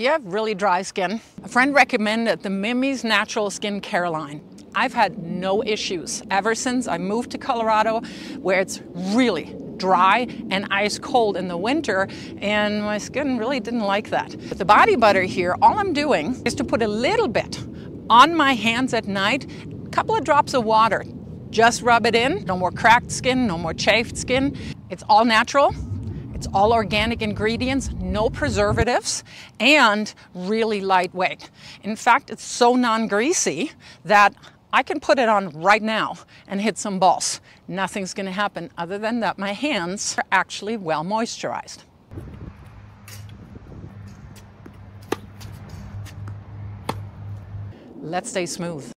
Do you have really dry skin? A friend recommended the Mimi's Natural Skin Care line. I've had no issues ever since I moved to Colorado where it's really dry and ice cold in the winter and my skin really didn't like that. With the body butter here, all I'm doing is to put a little bit on my hands at night, a couple of drops of water. Just rub it in, no more cracked skin, no more chafed skin. It's all natural, it's all organic ingredients, no preservatives, and really lightweight. In fact, it's so non-greasy that I can put it on right now and hit some balls. Nothing's gonna happen other than that my hands are actually well moisturized. Let's stay smooth.